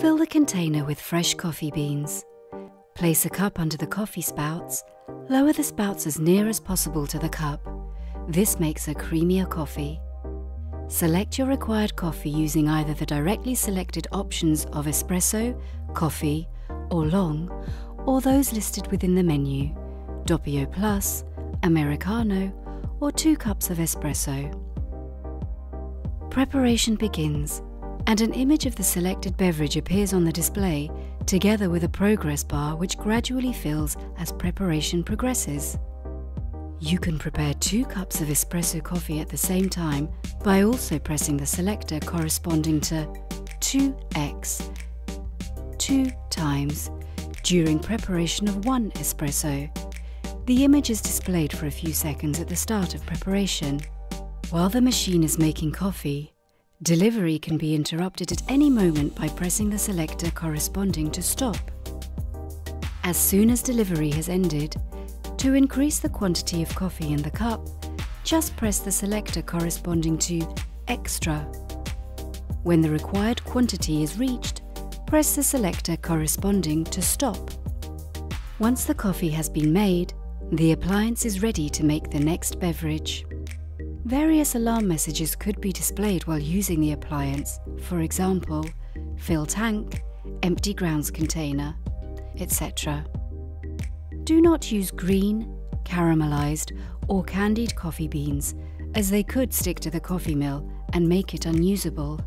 Fill the container with fresh coffee beans. Place a cup under the coffee spouts. Lower the spouts as near as possible to the cup. This makes a creamier coffee. Select your required coffee using either the directly selected options of espresso, coffee, or long, or those listed within the menu, Doppio Plus, Americano, or two cups of espresso. Preparation begins, and an image of the selected beverage appears on the display, together with a progress bar which gradually fills as preparation progresses. You can prepare two cups of espresso coffee at the same time by also pressing the selector corresponding to 2x, 2 times, during preparation of one espresso. The image is displayed for a few seconds at the start of preparation. While the machine is making coffee, delivery can be interrupted at any moment by pressing the selector corresponding to stop. As soon as delivery has ended, to increase the quantity of coffee in the cup, just press the selector corresponding to Extra. When the required quantity is reached, press the selector corresponding to Stop. Once the coffee has been made, the appliance is ready to make the next beverage. Various alarm messages could be displayed while using the appliance, for example, fill tank, empty grounds container, etc. Do not use green, caramelized, or candied coffee beans, as they could stick to the coffee mill and make it unusable.